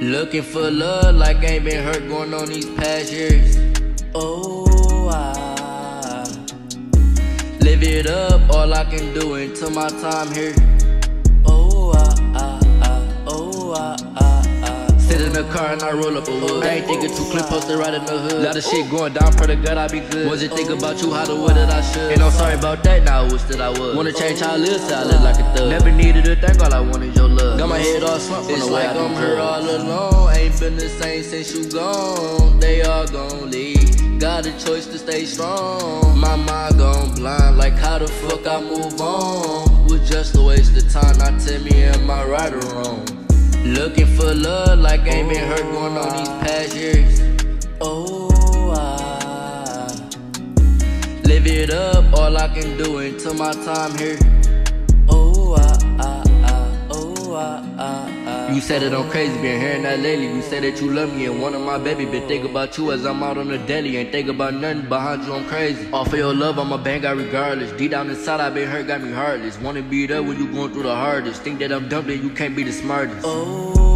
Looking for love like ain't been hurt going on these past years. Oh, I live it up, all I can do until my time here. Car and I roll up a wood. I ain't thinking too clear, posted right in the hood. Lot of shit going down, for the gut, I be good. Wasn't thinking about you, how to oh. what that I should. And I'm sorry about that, now I wish that I was. Wanna change how I live, so I live like a thug. Never needed a thing, all I want is your love. Got my head all slumped the way like I'm here all alone. Ain't been the same since you gone. They all gon' leave. Got a choice to stay strong. My mind gone blind, like how the fuck I move on. Was just a waste of time. Now tell me, am I right or wrong? Looking for love like ain't been hurt going on these past years. Oh, I live it up, all I can do until my time here. You said that I'm crazy, been hearing that lately. You said that you love me and one of my baby. Been thinking about you as I'm out on the deli. Ain't think about nothing behind you, I'm crazy. All for your love, I'm a bang regardless. Deep down inside, I been hurt, got me heartless. Wanna be there when you going through the hardest. Think that I'm dumb, then you can't be the smartest. Oh,